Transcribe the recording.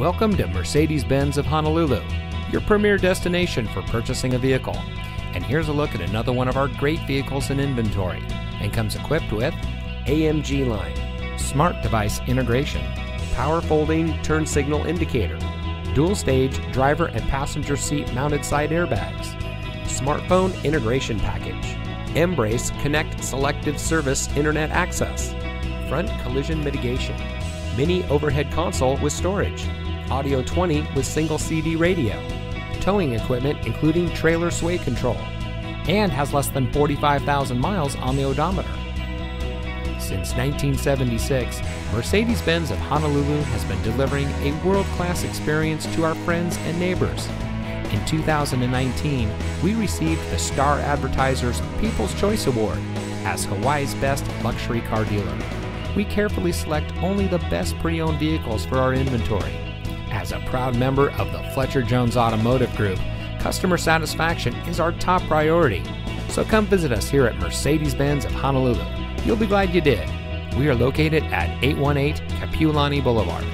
Welcome to Mercedes Benz of Honolulu, your premier destination for purchasing a vehicle. And here's a look at another one of our great vehicles in inventory and comes equipped with AMG line, smart device integration, power folding turn signal indicator, dual stage driver and passenger seat mounted side airbags, smartphone integration package, mbrace Connect Selective Service Internet Access, front collision mitigation, mini overhead console with storage, Audio 20 with single CD radio, towing equipment including trailer sway control, and has less than 45,000 miles on the odometer. Since 1976, Mercedes Benz of Honolulu has been delivering a world class experience to our friends and neighbors. In 2019, we received the Star Advertiser's People's Choice Award as Hawaii's best luxury car dealer. We carefully select only the best pre owned vehicles for our inventory. As a proud member of the Fletcher Jones Automotive Group, customer satisfaction is our top priority. So come visit us here at Mercedes Benz of Honolulu. You'll be glad you did. We are located at 818 Kapiolani Boulevard.